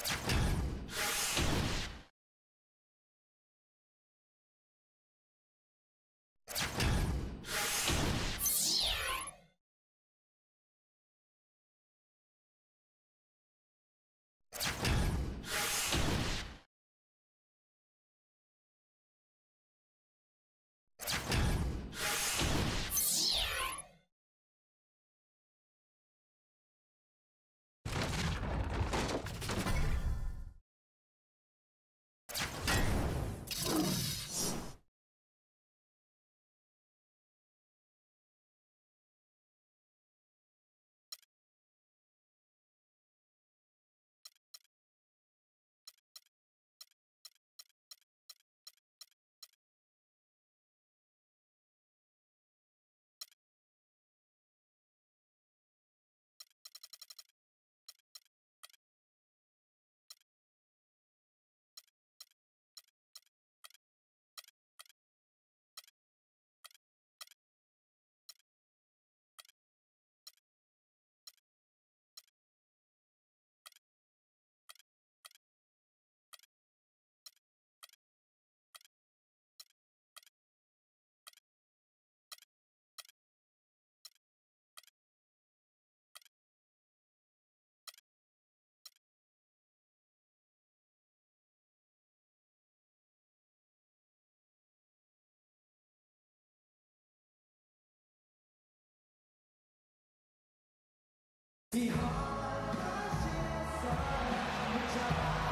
you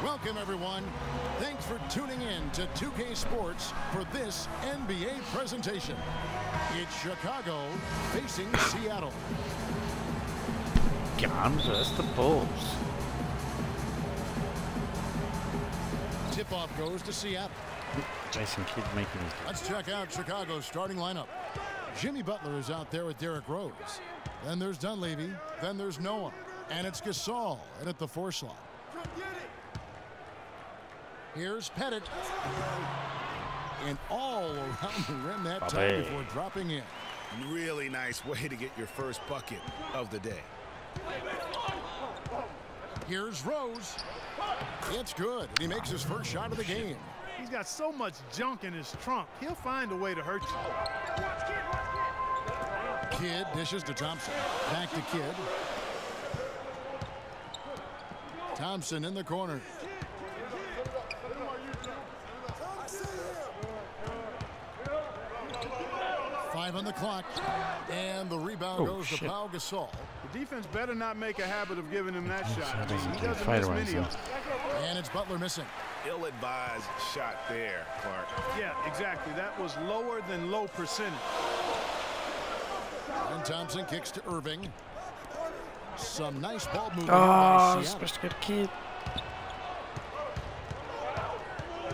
Welcome, everyone. Thanks for tuning in to 2K Sports for this NBA presentation. It's Chicago facing Seattle. Garn versus the Bulls. Tip-off goes to Seattle. Jason Kidd making his. Let's check out Chicago's starting lineup. Jimmy Butler is out there with Derrick Rose. Then there's Dunleavy. Then there's Noah. And it's Gasol in at the four slot. Here's Pettit. And all around the rim that Bobby. time before dropping in. Really nice way to get your first bucket of the day. Here's Rose. It's good. He makes his first shot of the game. He's got so much junk in his trunk. He'll find a way to hurt you. Kidd dishes to Thompson. Back to Kidd. Thompson in the corner. Five on the clock. And the rebound Oh, goes to shit. Pau Gasol. The defense better not make a habit of giving him that shot. I think he He doesn't miss many of them. And it's Butler missing. Ill-advised shot there, Clark. Yeah, exactly. That was lower than low percentage. Thompson kicks to Irving. Some nice ball movement Oh, supposed to get a kid.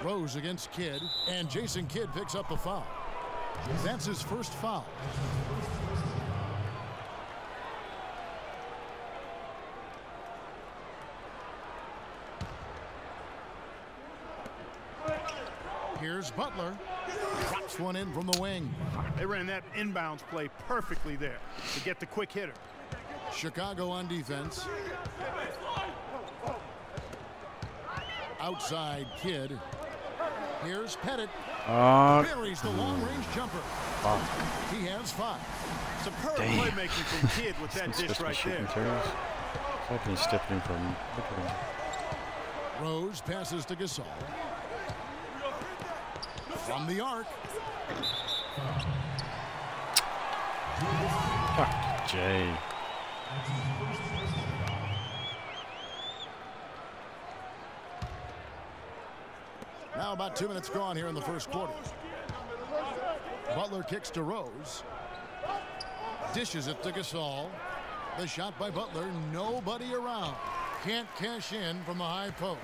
Rose against Kidd, and Jason Kidd picks up the foul. That's his first foul. Here's Butler. Drops one in from the wing. They ran that inbounds play perfectly there to get the quick hitter. Chicago on defense. Outside Kidd. Here's Pettit. Oh, Buries the long-range jumper. fuck. He has five. Superb Damn. playmaking from Kidd with that dish supposed to be right shooting there. threes. Hoping he's stepping in from. Look at him. Rose passes to Gasol. From the arc. Fuck, Jay. Now about two minutes gone here in the first quarter. Butler kicks to Rose. Dishes it to Gasol. The shot by Butler. Nobody around. Can't cash in from the high post.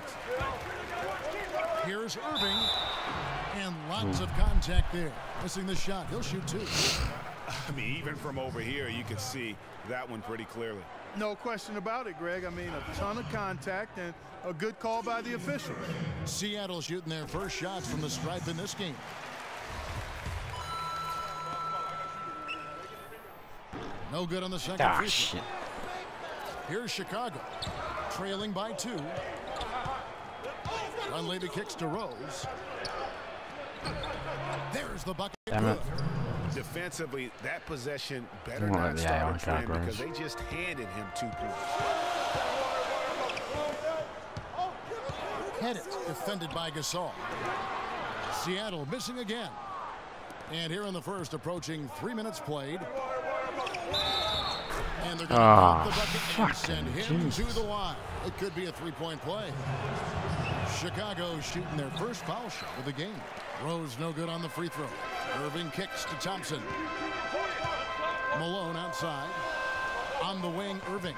Here's Irving. And lots of contact there. Missing the shot. He'll shoot two. I mean, even from over here, you can see that one pretty clearly. No question about it, Greg. I mean, a ton of contact and a good call by the officials. Seattle shooting their first shots from the stripe in this game. No good on the second Ah, free throw. shit. Here's Chicago, trailing by two. Dunleavy kicks to Rose. There's the bucket. Damn it. Defensively, that possession better More not like the start AI a trend because they just handed him two points. Had it defended by Gasol. Seattle missing again. And here in the first, approaching three minutes played. And they're going to Ah, the bucket and send fucking him to the line. It could be a three-point play. Chicago shooting their first foul shot of the game. Rose no good on the free throw. Irving kicks to Thompson. Malone outside. On the wing, Irving.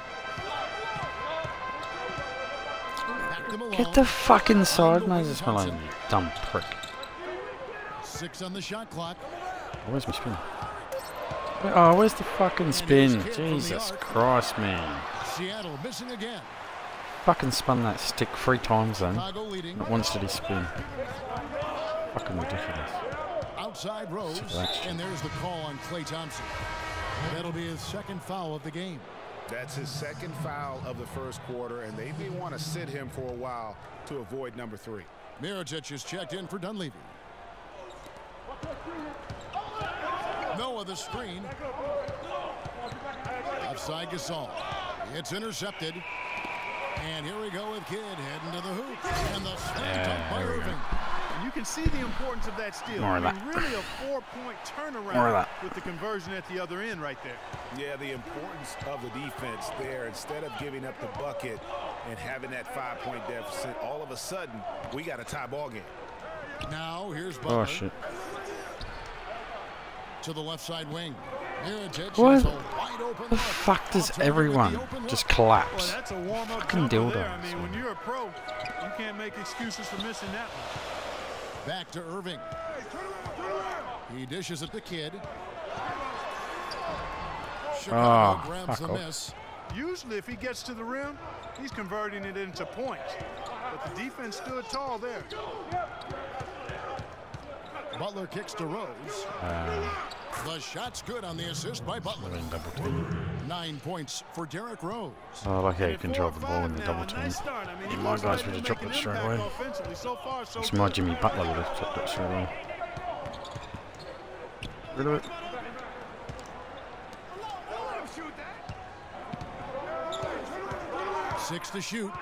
Back to Malone. Get the fucking side, Moses Malone, you dumb prick. Six on the shot clock. Oh, where's my spin? Where- Oh, where's the fucking spin? Kidd from the Jesus. Christ, man. Seattle missing again. Fucking spun that stick three times then. Not once did he spin. Fucking ridiculous. Outside Rose. And there's the call on Klay Thompson. That'll be his second foul of the game. That's his second foul of the first quarter, and they may want to sit him for a while to avoid number three. Mirotic is checked in for Dunleavy. Noah the screen. Offside Gasol. It's intercepted. And here we go with Kidd heading to the hoop. And the slam Yeah, dunk by there go. Irving. And you can see the importance of that steal. More I of mean, that. really a four-point turnaround More of that. with the conversion at the other end right there. Yeah, the importance of the defense there. Instead of giving up the bucket and having that five-point deficit, all of a sudden, we got a tie ball game. Now here's oh, Butler Oh shit. to the left side wing. What? has a wide open The fuck does Outside with the everyone just look. Well, collapse? that's a Fucking jumper there. dildos, I mean, when you're a pro, you can't make excuses for missing that one. Back to Irving. He dishes it to Kidd. Chicago Ah, grabs the off. miss. Usually, if he gets to the rim, he's converting it into points. But the defense stood tall there. Butler kicks to Rose. Uh, The shot's good on the assist by Butler. We're in double team. Nine points for Derrick Rose. Oh, I like how you At controlled the ball in the double now, a team. nice. I mean, my guys like would have he's dropped it straight away. So far, so It's my. Jimmy Butler would have took that straight away. Rid of it. Six to shoot.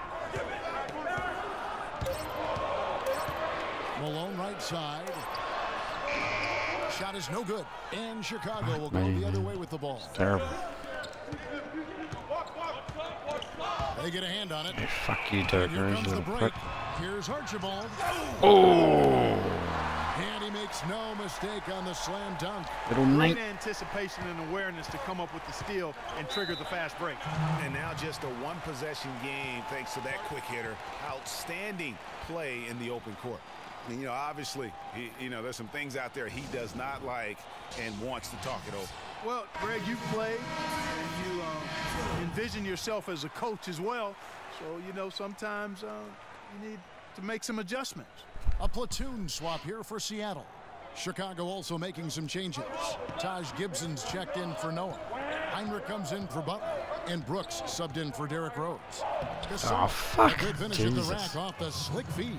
Malone right side. Shot is no good. And Chicago will go the other way with the ball. Terrible. They get a hand on it. Hey, fuck you, Dirk Here Rose, comes the break. Here's Archibald. Oh, And he makes no mistake on the slam dunk. little Great mate. anticipation and awareness to come up with the steal and trigger the fast break. And now just a one-possession game thanks to that quick hitter. Outstanding play in the open court. And, you know, obviously, he, you know, there's some things out there he does not like and wants to talk it over. Well, Greg, you played and you um, envision yourself as a coach as well. So, you know, sometimes uh, you need to make some adjustments. A platoon swap here for Seattle. Chicago also making some changes. Taj Gibson's checked in for Noah. Hinrich comes in for Butler. And Brooks subbed in for Derrick Rose. Gasol, Oh, fuck. A good finish at the Jesus. rack off the slick feed.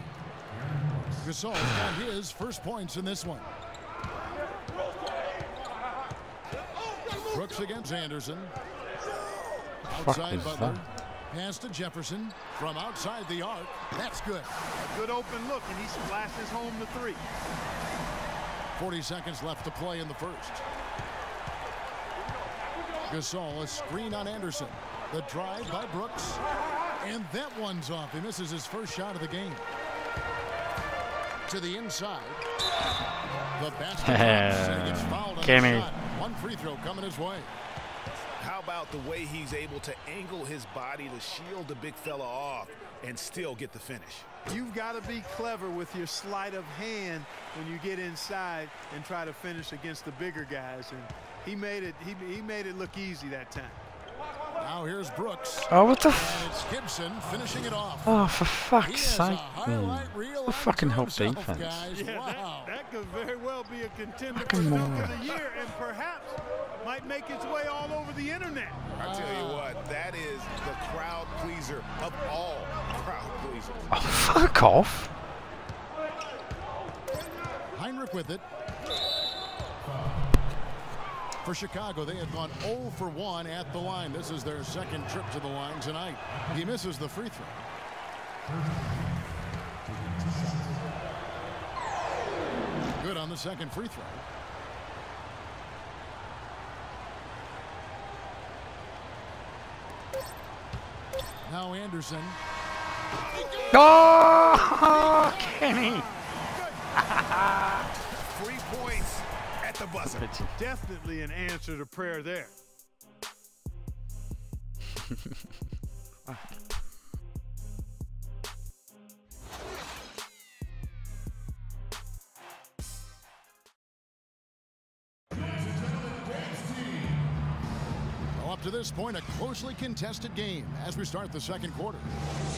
Gasol's got his first points in this one. Brooks against Anderson. Fuck Outside is Butler. that? Pass to Jefferson from outside the arc. That's good. A good open look, and he splashes home the three. 40 seconds left to play in the first. Gasol, a screen on Anderson. The drive by Brooks. And that one's off. He misses his first shot of the game. To the inside. The basket drops, and he gets fouled on Gimme. the shot. One free throw coming his way. How about the way he's able to angle his body to shield the big fella off and still get the finish? You've got to be clever with your sleight of hand when you get inside and try to finish against the bigger guys. And he made it. He, he made it look easy that time. Now here's Brooks. Oh, what the And f- it's Gibson finishing it off. Oh, for fuck's sake, man. Hmm. reel The fucking help defense. Guys. Yeah, wow. that, that could very well be a contender for Fucking the dunk of the year, and perhaps might make its way all over the internet. I tell you what, that is the crowd pleaser of all crowd pleasers. Oh, fuck off. Hinrich with it. For Chicago, they had gone 0 for 1 at the line. This is their second trip to the line tonight. He misses the free throw. Good on the second free throw. Now Anderson. Oh, Kenny. Three points at the buzzer. Definitely an answer to prayer there. this point, a closely contested game as we start the second quarter.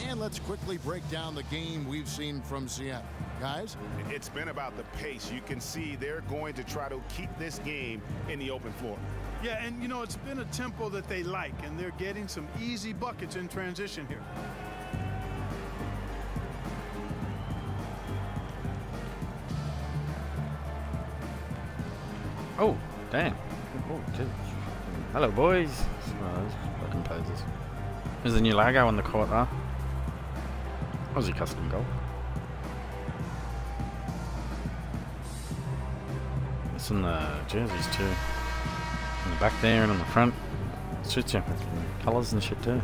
And let's quickly break down the game we've seen from Seattle. Guys, It's been about the pace. You can see they're going to try to keep this game in the open floor. Yeah, and you know, it's been a tempo that they like, and they're getting some easy buckets in transition here. Oh, damn. Oh. Hello, boys. Oh, those fucking poses. There's a new Lago on the court, huh? Aussie custom goal. It's on the jerseys too. In the back there and on the front. Suits you. Colours and shit too.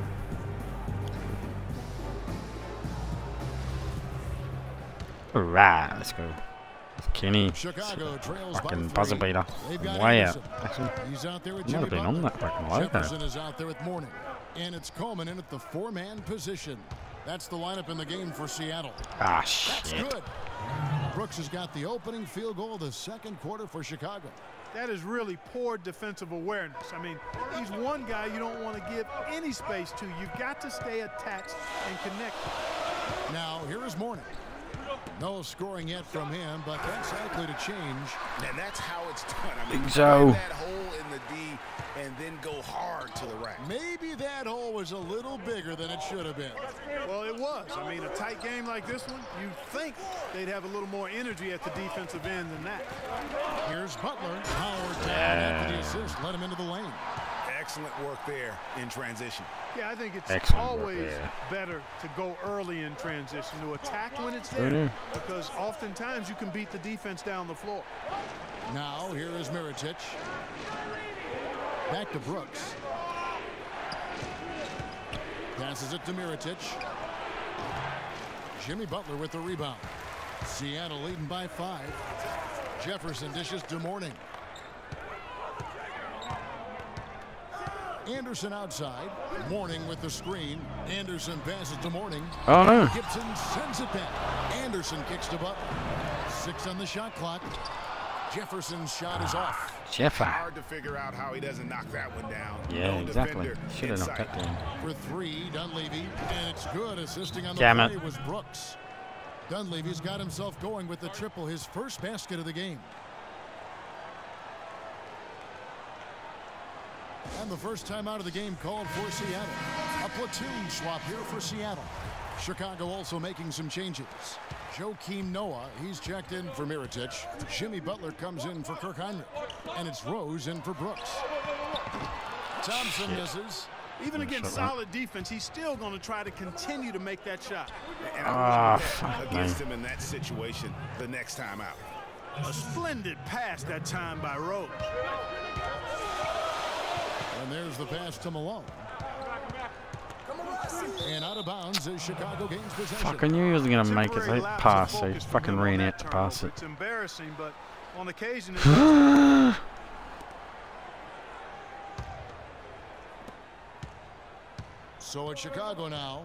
Alright, let's go. Kenny. Chicago Fucking buzzer beater. They've Way out. Actually, He's out there with Might have been on that fucking logo. Jefferson is out there with Mourning. And it's Coleman in at the four-man position. That's the lineup in the game for Seattle. ah, shit. That's good. Brooks has got the opening field goal of the second quarter for Chicago. That is really poor defensive awareness. I mean, he's one guy you don't want to give any space to. You've got to stay attached and connected. Now, here is Mourning. No scoring yet from him, but that's likely to change. And that's how it's done. I mean, Big Joe. find that hole in the D and then go hard to the rack. Maybe that hole was a little bigger than it should have been. Well, it was. I mean, a tight game like this one, you'd think they'd have a little more energy at the defensive end than that. Here's Butler. Howard down after the assist. Let him into the lane. Excellent work there in transition. Yeah, I think it's Excellent always better to go early in transition, to attack when it's Who there, knew? because oftentimes you can beat the defense down the floor. Now, here is Mirotic. Back to Brooks. Passes it to Mirotic. Jimmy Butler with the rebound. Seattle leading by five. Jefferson dishes to Mourning. Anderson outside. Mourning with the screen. Anderson passes to Mourning. Oh no. Gibson sends it back. Anderson kicks to Butler. Six on the shot clock. Jefferson's shot is off. Jeffer. Hard to figure out how he doesn't knock that one down. Yeah, No exactly. defender Should have knocked inside. that down. For three, Dunleavy. And it's good. Assisting on the Damn play it. was Brooks. Dunleavy's got himself going with the triple, his first basket of the game. And the first time out of the game called for Seattle. A platoon swap here for Seattle. Chicago also making some changes. Joakim Noah, he's checked in for Mirotic. Jimmy Butler comes in for Kirk Hinrich. And it's Rose in for Brooks. Thompson misses. Even against solid defense, he's still going to try to continue to make that shot. And Ah, I would fuck, against him in that situation the next time out. A splendid pass that time by Rose. And there's the pass to Malone. And out of bounds as Chicago gains possession. Fuck, I knew he was gonna make it. Temporary So lapse of pass, so he fucking ran that out to pass it. It's embarrassing, but on occasion, So at Chicago now.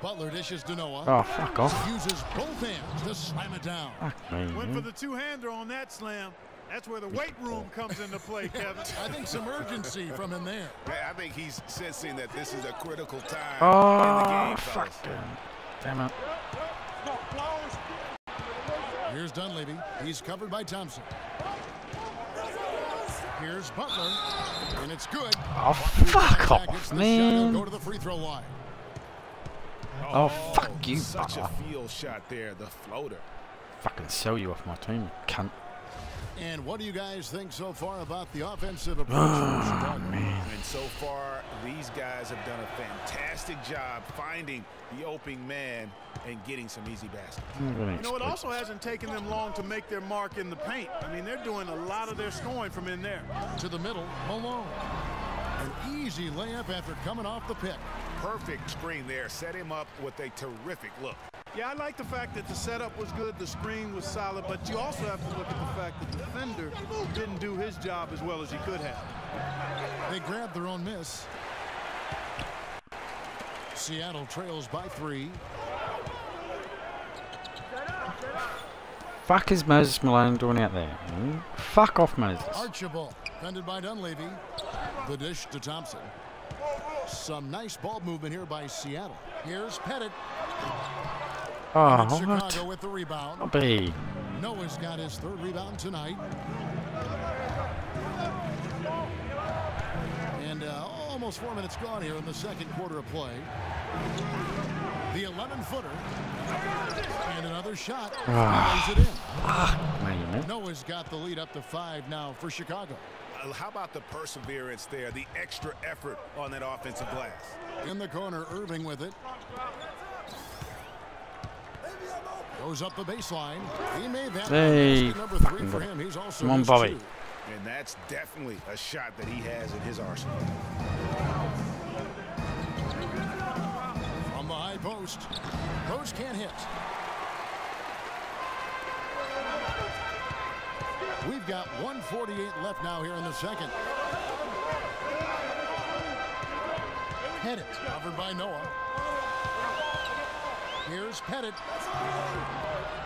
Butler dishes to Noah. Oh, fuck off. Uses both hands to slam it down. Fuck me. Went for the two-hander on that slam. That's where the weight room comes into play, Kevin. I think some urgency from him there. I think he's sensing that this is a critical time Oh, in the game, fellas. fuck. Damn it. Here's Dunleavy. He's covered by Thompson. Here's Butler. And it's good. Oh, fuck Attack off, gets the shot. He'll man. go to the free throw line. Oh, fuck you, Such a Butler. field shot there, the floater. fucking sell you off my team, cunt. And what do you guys think so far about the offensive approach from Chicago? And so far, these guys have done a fantastic job finding the opening man and getting some easy baskets. You know, it also hasn't taken them long to make their mark in the paint. I mean, they're doing a lot of their scoring from in there. To the middle, Malone. An easy layup after coming off the pick. Perfect screen there. Set him up with a terrific look. Yeah, I like the fact that the setup was good, the screen was solid, but you also have to look at the fact that the defender didn't do his job as well as he could have. They grabbed their own miss. Seattle trails by three. Fuck is Moses Malone doing out there? hmm? Fuck off, Moses. Archibald, defended by Dunleavy. The dish to Thompson. Some nice ball movement here by Seattle. Here's Pettit. Oh, what? Chicago with the rebound. Bobby. Noah's got his third rebound tonight. And uh, almost four minutes gone here in the second quarter of play. The 11-footer. And another shot. Lays it in. Man, man. Noah's got the lead up to five now for Chicago. How about the perseverance there, the extra effort on that offensive glass? In the corner, Irving with it. Goes up the baseline. He made that. Hey, number three for him. He's also Come on, missed Bobby. two. And that's definitely a shot that he has in his arsenal. From the high post. Post can't hit. We've got 148 left now here in the second. Pettit covered by Noah. Here's Pettit.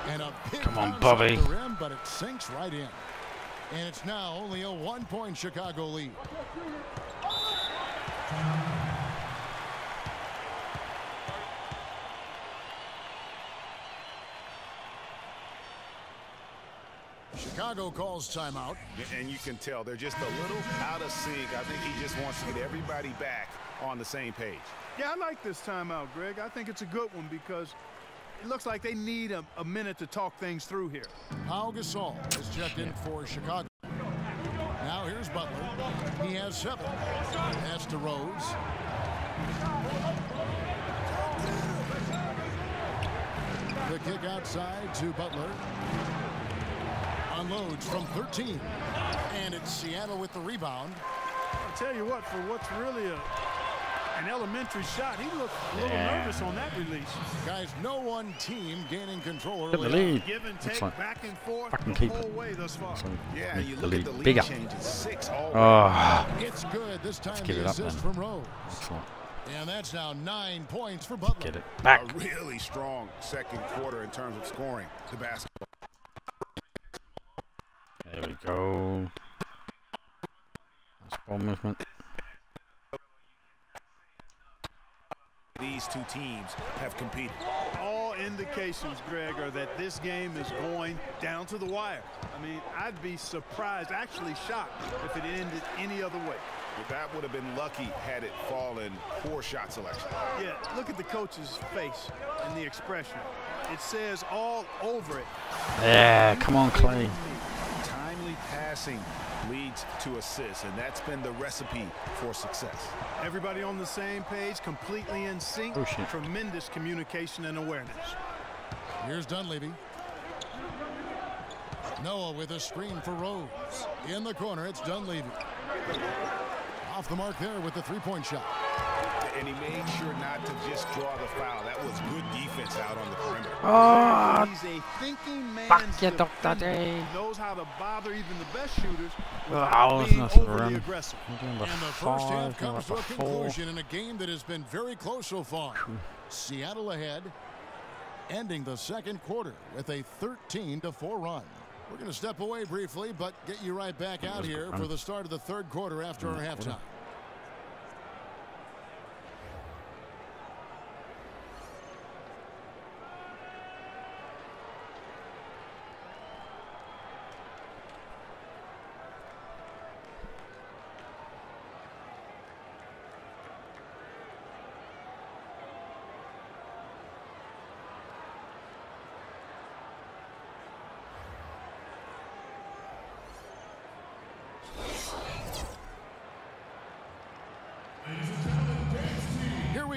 And a big Come on, Bobby. the rim, but it sinks right in. And it's now only a one-point Chicago lead. Chicago calls timeout. And you can tell they're just a little out of sync. I think he just wants to get everybody back on the same page. Yeah, I like this timeout, Greg. I think it's a good one because it looks like they need a, a minute to talk things through here. Pau Gasol is checked in for Chicago. Now here's Butler. He has seven. Pass to Rose. The kick outside to Butler. Unloads from 13. And it's Seattle with the rebound. I'll tell you what, for what's really a, an elementary shot, he looked a little Yeah. nervous on that release. Guys, no one team gaining control Get the lead. Give and take, like back and forth, fucking the keep whole it. way thus far. So Yeah, make you the look lead at the lead bigger. changes. Six all Oh, It's good. This time give the it up assist then. from Rose. excellent. And that's now nine points for Butler. Get it back. A really strong second quarter in terms of scoring the basketball. There we go. Nice ball movement. These two teams have competed. All indications, Greg, are that this game is going down to the wire. I mean, I'd be surprised, actually shocked, if it ended any other way. But that would have been lucky had it fallen poor shot selection. Yeah, look at the coach's face and the expression. It says all over it. Yeah, come on, Klay. Timely passing leads to assists, and that's been the recipe for success. Everybody on the same page, completely in sync. Oh. Tremendous communication and awareness. Here's Dunleavy. Noah with a screen for Rose. In the corner, it's Dunleavy. Off the mark there with the three-point shot. And he made sure not to just draw the foul. That was good defense out on the perimeter. Oh, He's a thinking man's fuck you, Dr. defender. J. Knows how to bother even the best shooters Oh, without there's being overly aggressive. The And the first half comes to the a four. conclusion in a game that has been very close so far. Seattle ahead, ending the second quarter with a 13 to 4 run. We're going to step away briefly, but get you right back out was a good here for the start of the third quarter after our halftime.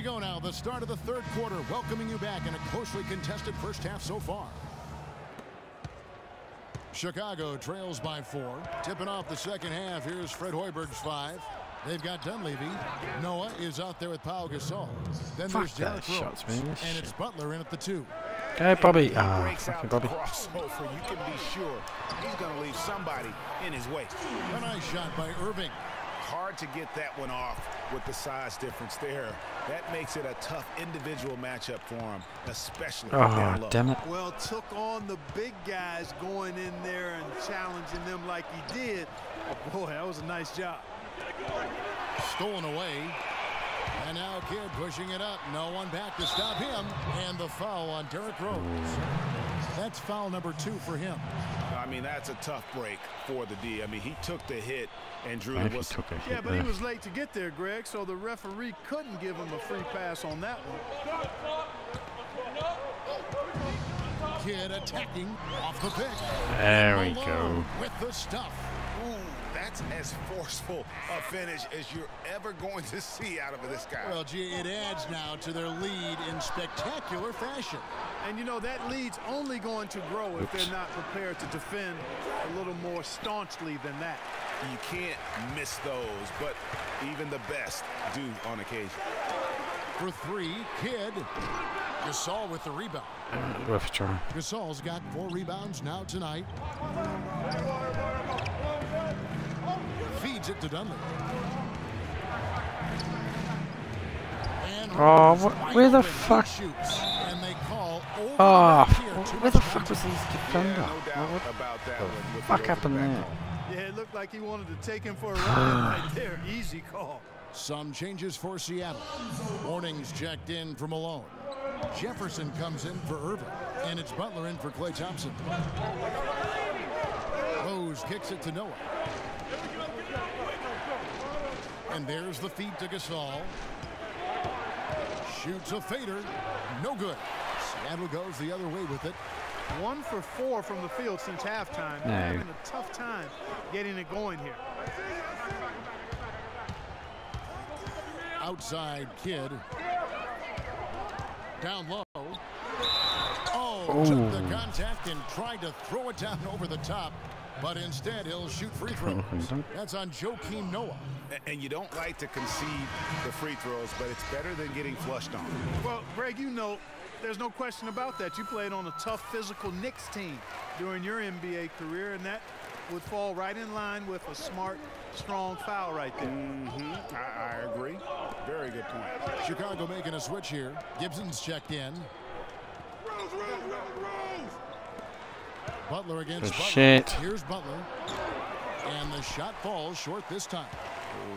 We go now. The start of the third quarter. Welcoming you back in a closely contested first half so far. Chicago trails by four. Tipping off the second half. Here's Fred Hoiberg's five. They've got Dunleavy. Noah is out there with Pau Gasol. Then Fuck there's that Derrick shot's Rose. being a And shit. it's Butler in at the two. Okay, Bobby. Ah, breaks fucking out Bobby. the crossover. You can be sure he's going to leave somebody in his way. A nice shot by Irving. Hard to get that one off with the size difference there. That makes it a tough individual matchup for him, especially down Oh, ah, low. damn it. Well, took on the big guys going in there and challenging them like he did. Oh, boy, that was a nice job. Stolen away. And now Kidd pushing it up. No one back to stop him. And the foul on Derrick Rose. That's foul number two for him. I mean, that's a tough break for the D. I mean, he took the hit and drew Man, the whistle. took a hit Yeah, but he was late to get there, Greg, so the referee couldn't give him a free pass on that one. Kidd attacking off the pick. There we go. With the stuff. Ooh, that's as forceful a finish as you're ever going to see out of this guy. Well, gee, it adds now to their lead in spectacular fashion. And you know, that lead's only going to grow if Oops. they're not prepared to defend a little more staunchly than that. you can't miss those, but even the best do on occasion. For three, Kidd. Gasol with the rebound. Worth a try. Gasol's got four rebounds now tonight. Feeds it to Dunley. Oh, wh- where the fuck- Shoots, and they call Oh, here. Where the fuck was his Yeah, defender? no What- about that the one. with the fuck over happened there? Yeah, it looked like he wanted to take him for a ride right there. Easy call. Some changes for Seattle. Warnings checked in for Malone. Jefferson comes in for Irving. And it's Butler in for Klay Thompson. Rose kicks it to Noah. And there's the feed to Gasol. Shoots a fader. No good. Seattle goes the other way with it. One for four from the field since halftime. No. Having a tough time getting it going here. Outside kid. Down low. Oh, Oh. took the contact and tried to throw it down over the top. But instead, he'll shoot free throws. That's on Joakim Noah. A- And you don't like to concede the free throws, but it's better than getting flushed on. Well, Greg, you know, there's no question about that. You played on a tough physical Knicks team during your NBA career, and that would fall right in line with a smart, strong foul right there. hmm I, I agree. Very good point. Chicago making a switch here. Gibson's checked in. Butler against Good Butler. shit. Here's Butler. And the shot falls short this time.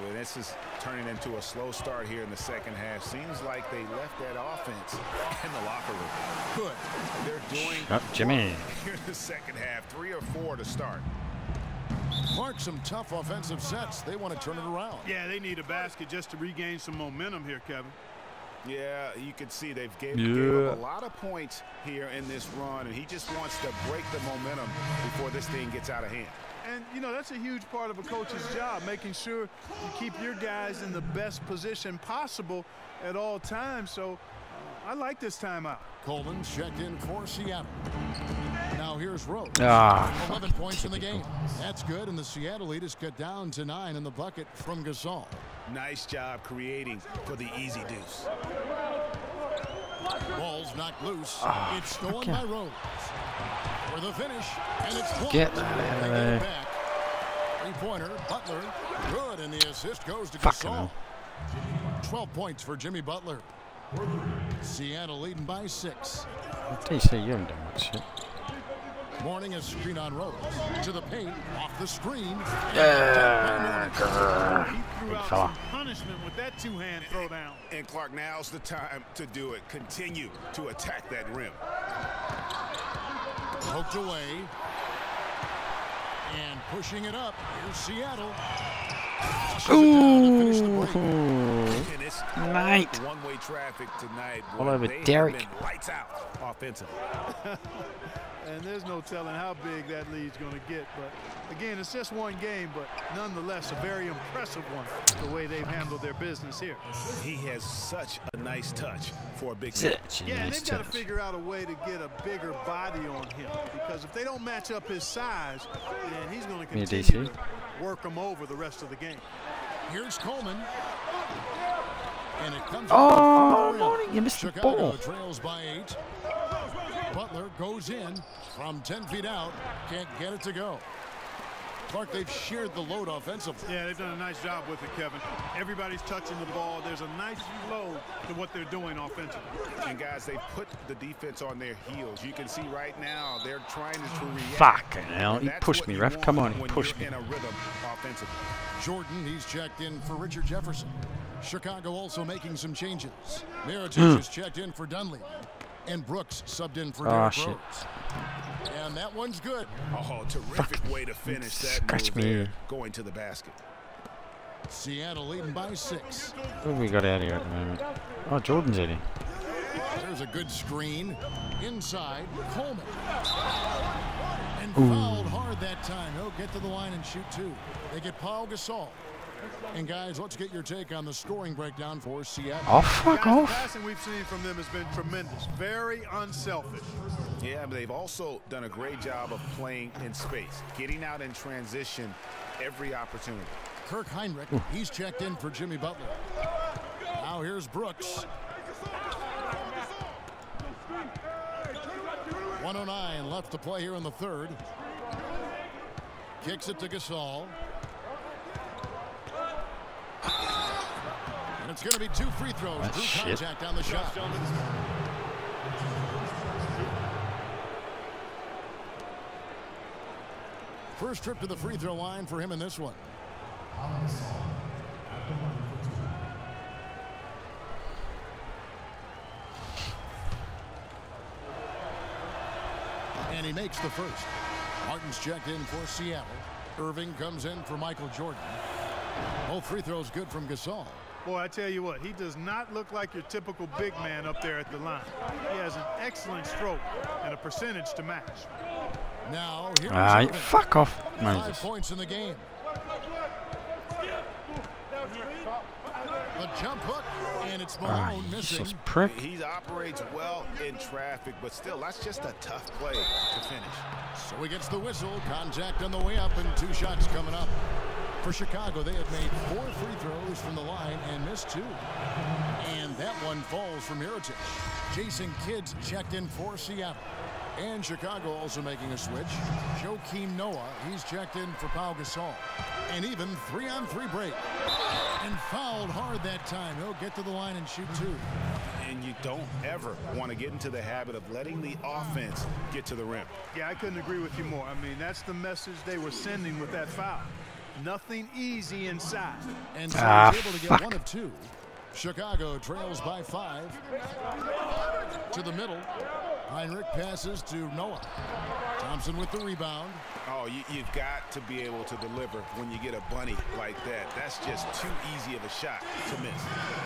Ooh, this is turning into a slow start here in the second half. Seems like they left that offense in the locker room. Good. They're doing Up, Jimmy. here in the second half, three or four to start. Clark, some tough offensive sets. They want to turn it around. Yeah, they need a basket just to regain some momentum here, Kevin. Yeah, you can see they've gave, Yeah. gave up a lot of points here in this run, and he just wants to break the momentum before this thing gets out of hand. And, you know, that's a huge part of a coach's job, making sure you keep your guys in the best position possible at all times. So I like this timeout. Coleman checked in for Seattle. Now here's Rose. Ah, 11 points in the game. That's good, and the Seattle lead is cut down to nine in the bucket from Gasol. Nice job creating for the easy deuce. Ball's knocked loose. Ah, it's stolen fuck by Rose. For the finish, and it's blocked. Get that out of there. back. Three-pointer, Butler, good, and the assist goes to Fucking Gasol. hell. 12 points for Jimmy Butler. Seattle leading by six. DC, you haven't done much shit. Mourning is screen on Rose. To the paint, off the screen. Yeah, He threw Big out fella. some punishment with that two-hand throwdown. And Clark, now's the time to do it. Continue to attack that rim. Poked away. And pushing it up. Here's Seattle. Pushes it down to finish the break. Ooh. Night. one-way traffic tonight. All Boy, over they have Derrick. been Lights out offensively. And there's no telling how big that lead's going to get. But again, it's just one game, but nonetheless, a very impressive one, the way they've handled their business here. He has such a nice touch for a big Such a Yeah, and they've got to figure out a way to get a bigger body on him because if they don't match up his size, then he's going to Yeah, continue DC. To work him over the rest of the game. Here's Coleman. And it comes Oh, Morning, the rim. You missed the ball. trails by eight. Butler goes in from 10 feet out. Can't get it to go. Clark, they've shared the load offensively. Yeah, they've done a nice job with it, Kevin. Everybody's touching the ball. There's a nice flow to what they're doing offensively. And guys, they put the defense on their heels. You can see right now they're trying to react. Fucking hell, And he pushed me, you ref. Come on, he pushed me. in a rhythm offensively. Jordan, he's checked in for Richard Jefferson. Chicago also making some changes. Mirotic Hmm. is checked in for Dunleavy. And Brooks subbed in for ah, Derrick shit. Rose. And that one's good. Oh, terrific way to finish that Scratch move me. there, going to the basket. Seattle leading by six. What we got out here at the moment? Oh, Jordan's in it. There's a good screen. Inside, Coleman. And fouled hard that time. He'll get to the line and shoot two. They get Pau Gasol. And guys, let's get your take on the scoring breakdown for Seattle. Oh, fuck Guys, the passing we've seen from them has been tremendous. Very unselfish. Yeah, but they've also done a great job of playing in space, getting out in transition every opportunity. Kirk Hinrich, he's checked in for Jimmy Butler. Now here's Brooks. 109 left to play here in the third. Kicks it to Gasol. And it's going to be two free throws. Ah, Drew shit. contact on the shot. First trip to the free throw line for him in this one. And he makes the first. Martin's checked in for Seattle. Irving comes in for Michael Jordan. Both free throws good from Gasol. Boy, I tell you what, he does not look like your typical big man up there at the line. He has an excellent stroke and a percentage to match. Now here's Ah, Irving. fuck off, Five Moses. points in the game. The jump hook, and it's Ah, Malone missing. prick. He operates well in traffic, but still, that's just a tough play to finish. So he gets the whistle. Contact on the way up, and two shots coming up. For Chicago, they have made four free throws from the line and missed two. And that one falls from Mirotic. Jason Kidd's checked in for Seattle. And Chicago also making a switch. Joakim Noah, he's checked in for Pau Gasol. And even three-on-three break. And fouled hard that time. He'll get to the line and shoot two. And you don't ever want to get into the habit of letting the offense get to the rim. Yeah, I couldn't agree with you more. I mean, that's the message they were sending with that foul. Nothing easy inside. And so Ah, able to get fuck. one of two. Chicago trails by five. To the middle. Hinrich passes to Noah. Thompson with the rebound. Oh, you, you've got to be able to deliver when you get a bunny like that. That's just too easy of a shot to miss.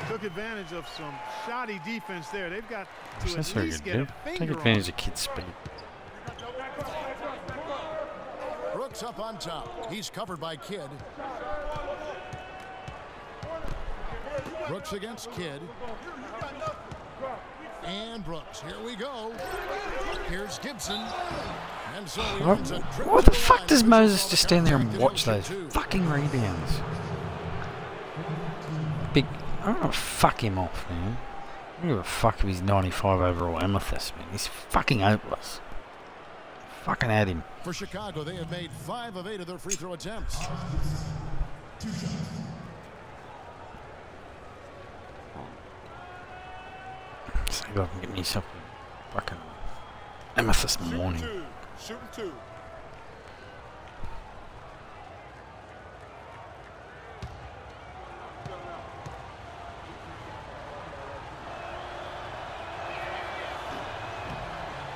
Took advantage of some shoddy defense there. They've got to That's at least get a dude. finger Take advantage it. of kid's speed. Brooks up on top. He's covered by Kidd. Brooks against Kidd. And Brooks. Here we go. Here's Gibson. And so he What, what the fuck does Moses just stand there and watch those fucking rebounds? Big. I'm gonna fuck him off, man. I don't give a fuck if he's 95 overall amethyst, man. He's fucking hopeless. Fucking at him. For Chicago, they have made five of eight of their free throw attempts. So I can get me a fucking amethyst in the morning. Two, shooting two.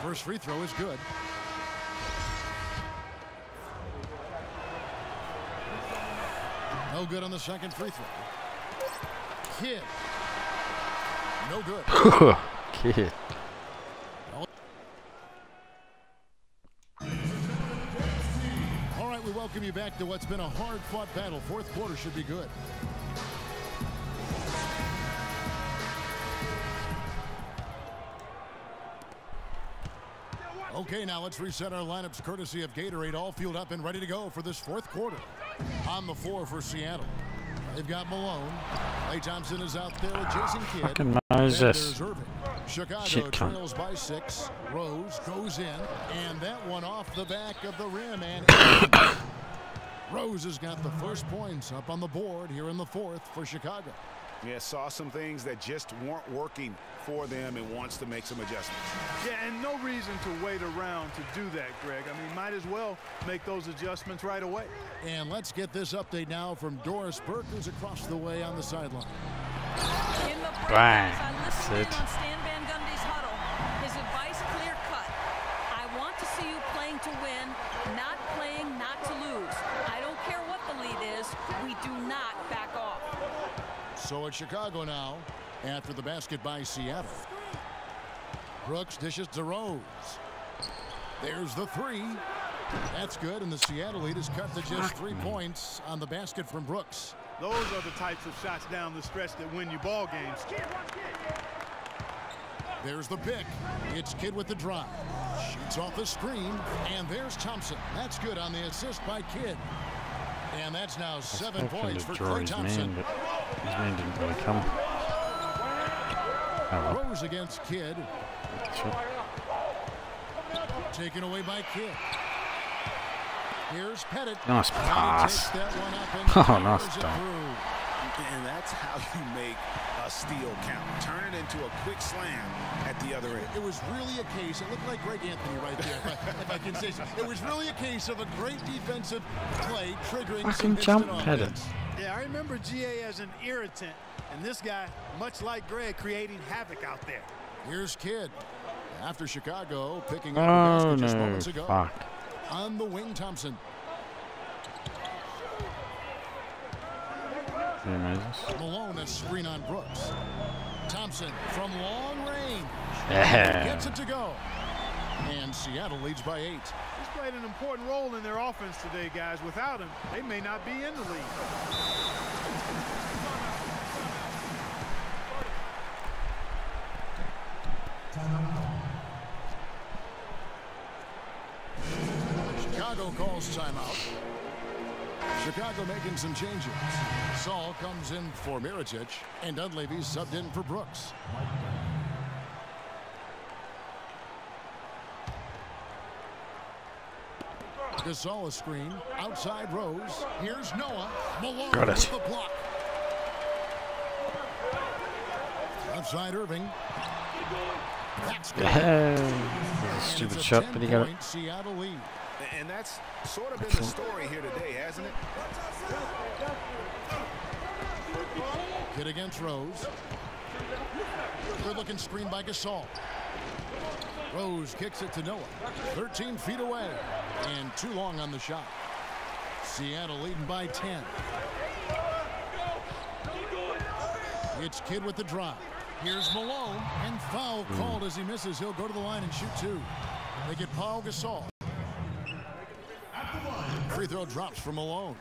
First free throw is good. No good on the second free throw. Kid. No good. Kid. All right, we welcome you back to what's been a hard-fought battle. Fourth quarter should be good. Okay, now let's reset our lineups courtesy of Gatorade, all fueled up and ready to go for this fourth quarter. On the floor for Seattle. They've got Malone. Klay Thompson is out there with Jason Kidd. Fucking Moses. Chicago Shit trails by six. Rose goes in, and that one off the back of the rim. And Rose has got the first points up on the board here in the fourth for Chicago. Yeah, saw some things that just weren't working for them and wants to make some adjustments. Yeah, and no reason to wait around to do that, Greg. I mean, might as well make those adjustments right away. And let's get this update now from Doris Burke, who's across the way on the sideline. In the Bang. as I That's it. on Stan Van Gundy's huddle, his advice clear cut. I want to see you playing to win, not playing not to lose. I don't care what the lead is. We do not back off. So Chicago now after the basket by Seattle. Brooks dishes to Rose. There's the three. That's good, and the Seattle lead is cut to just three mm-hmm. points on the basket from Brooks. Those are the types of shots down the stretch that win you ball games. There's the pick. It's Kidd with the drive. Shoots off the screen, and there's Thompson. That's good on the assist by Kidd. And that's now seven Hoping points for draw Klay Thompson. man, but his man didn't really come. Oh well. Rose against Kidd. Shit. Taken away by Kidd. Here's Pettit. Nice pass. takes that one up Oh, nice dunk. And that's how you make a steal count. Turn it into a quick slam at the other end. It was really a case. It looked like Greg Anthony right there, if I, if I can say so. It was really a case of a great defensive play triggering Fucking some jump instant Pettit. offense. Yeah, I remember GA as an irritant, and this guy, much like Greg, creating havoc out there. Here's Kidd. After Chicago picking up Oh the basket just moments ago. Fuck. On the wing, Thompson. Malone a screen on Brooks. Thompson from long range gets it to go. And Seattle leads by eight. Played an important role in their offense today, guys. Without him, they may not be in the league. Chicago calls timeout. Chicago making some changes. Saul comes in for Mirotic, and Dunleavy's subbed in for Brooks. Gasol a screen. Outside Rose. Here's Noah. Malone Got it. with the block. Outside Irving. That's good. Yeah. And it's Stupid shot, but he got it. 10-point Seattle lead. And that's sort of been the story here today, hasn't it? Kidd against Rose. Good looking screen by Gasol. Rose kicks it to Noah. 13 feet away. And too long on the shot. Seattle leading by 10. It's Kidd with the drive. Here's Malone. And foul called as he misses. He'll go to the line and shoot two. They get Pau Gasol. Free throw drops for Malone.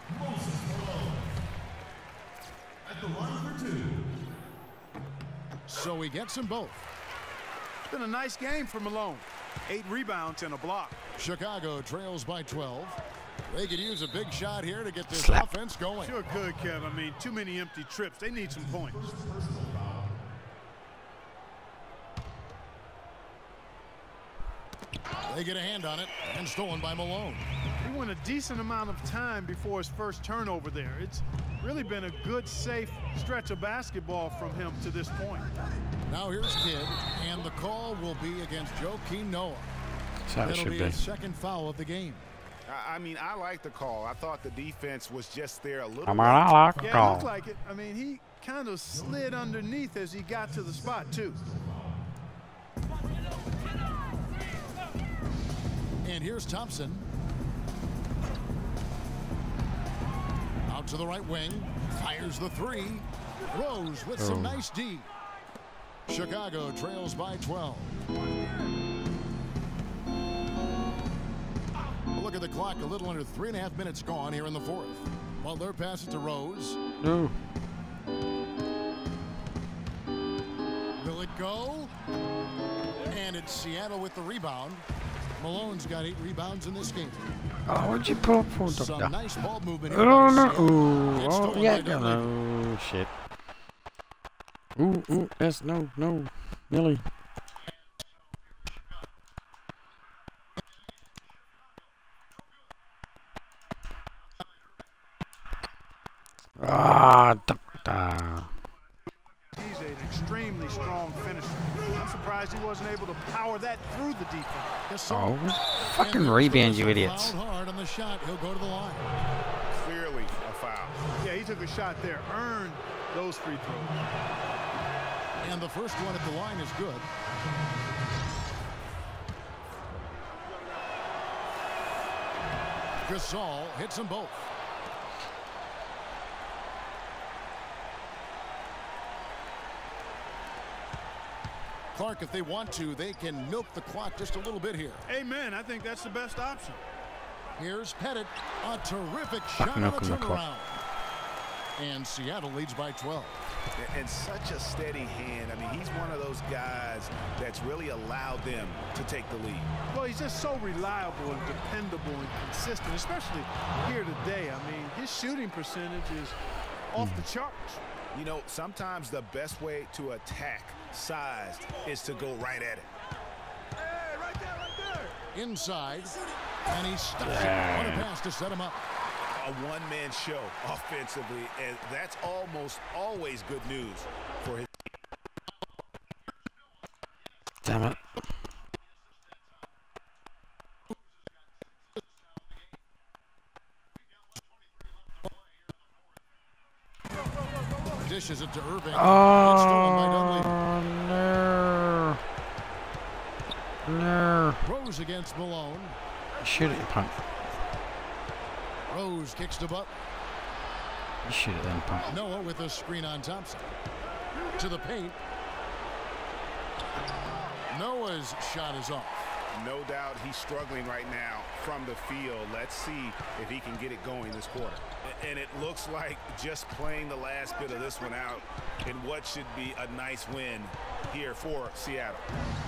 So he gets them both. It's been a nice game for Malone. Eight rebounds and a block. Chicago trails by 12. They could use a big shot here to get this Slap. offense going. Sure could, Kev. I mean, too many empty trips. They need some points. They get a hand on it and stolen by Malone. He went a decent amount of time before his first turnover there. It's really been a good, safe stretch of basketball from him to this point. Now here's Kidd, and the call will be against Joakim Noah. That's how it That'll should be be. second foul of the game. I, I mean, I like the call. I thought the defense was just there a little Come late. on, I like a Yeah, it call. looked like it. I mean, he kind of slid underneath as he got to the spot, too. And here's Thompson. Out to the right wing. Fires the three. Rose with some nice D. Chicago trails by 12. Look at the clock. A little under three and a half minutes gone here in the fourth. Butler passes to Rose. No. Will it go? And it's Seattle with the rebound. Malone's got eight rebounds in this game. Oh, what'd you pull for, Some Doctor? nice ball movement. Oh no! Ooh, oh yeah, no shit. Ooh, ooh, yes, no, no, Millie. Ah, doctor. He's an extremely strong finisher. I'm surprised he wasn't able to power that through the defense. Gasol. Oh, fucking rebound, you idiots. hard on the shot. He'll go to the line. Clearly a foul. Yeah, he took a shot there, earned those free throws. And the first one at the line is good. Gasol hits them both. Clark, if they want to, they can milk the clock just a little bit here. Amen. I think that's the best option. Here's Pettit. A terrific shot on the milking the clock. turnaround. And Seattle leads by 12. And such a steady hand. I mean, he's one of those guys that's really allowed them to take the lead. Well, he's just so reliable and dependable and consistent, especially here today. I mean, his shooting percentage is off the charts. You know, sometimes the best way to attack size is to go right at it. Hey, right there, right there. Inside. And he stuffs it. What a pass to set him up. A one-man show offensively, and that's almost always good news for his Damn it. Dishes it to Irving. Oh, it's stolen by Dudley. Oh, no. No. Rose against Malone. Shoot it, you punk. Rose kicks to Butler. You shoot it then, punk. Noah with a screen on Thompson. To the paint. Noah's shot is off. No doubt he's struggling right now from the field. Let's see if he can get it going this quarter. And it looks like just playing the last bit of this one out in what should be a nice win here for Seattle.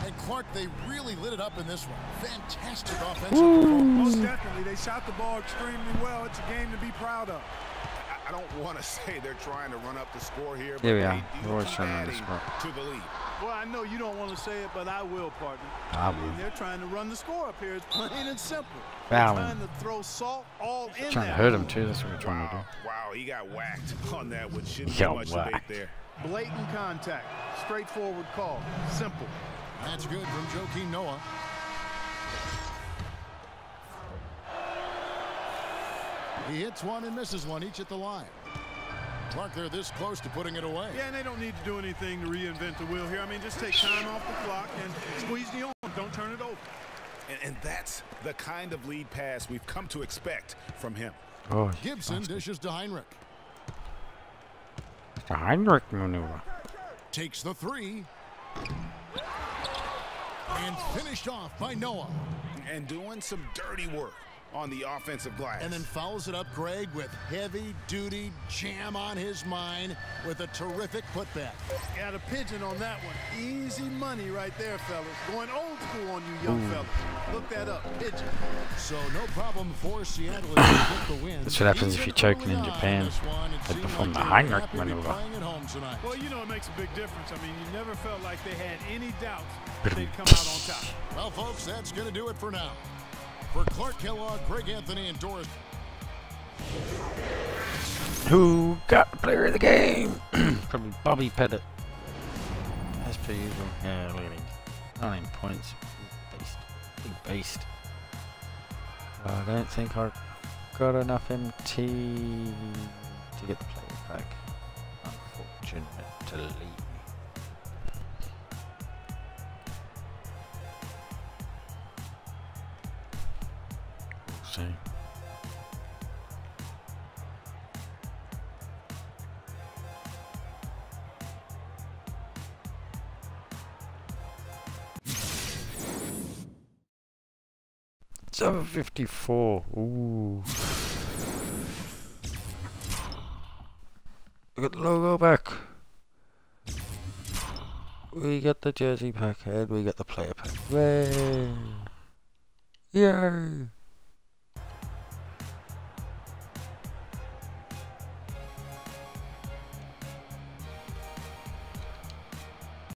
And Clark, they really lit it up in this one. Fantastic offensive performance. Most mm. definitely. They shot the ball extremely well. It's a game to be proud of. I- I don't want to say they're trying to run up the score here, but Here we they are. do We're always keep trying to run the score. to the lead. Well, I know you don't want to say it, but I will, partner. I mean, will. they're trying to run the score up here. It's plain and simple. Foul They're trying to throw salt all in Trying to hurt him too, that's what we're trying to do. wow, he got whacked on that, which shouldn't He be got much debate there. Blatant contact. Straightforward call. Simple. That's good from Joakim Noah. He hits one and misses one, each at the line. Clark, they're this close to putting it away. Yeah, and they don't need to do anything to reinvent the wheel here. I mean, just take time off the clock and squeeze the arm. Don't turn it over. And, and that's the kind of lead pass we've come to expect from him. Oh, Gibson dishes to Hinrich. The Hinrich maneuver. Takes the three. And finished off by Noah. And doing some dirty work on the offensive glass. And then follows it up, Greg, with heavy duty jam on his mind with a terrific putback. Got a pigeon on that one. Easy money right there, fellas. Going old school on you young fellas. Look that up. Pigeon. So no problem for Seattle as they get the win. That's what happens if you're choking in Japan. this one, it They perform like the they Hinrich happy to be maneuver. playing at home tonight. Well, you know it makes a big difference. I mean, you never felt like they had any doubts But- they'd come out on top. Well, folks, that's going to do it for now. For Clark Kellogg, Greg Anthony, and Doris Who got the player of the game? Probably Bobby Pettit. As per usual. Yeah, look at him. Nine points. Beast. Big beast. I don't think I've got enough MT to get the player back. Unfortunately. We'll. Seven fifty four. Ooh. We got the logo back. We got the jersey pack and we got the player pack. Yay. Yay!